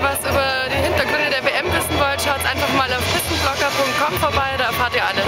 ihr was über die Hintergründe der WM wissen wollt, schaut einfach mal auf pistenblocker.com vorbei, da erfahrt ihr alles.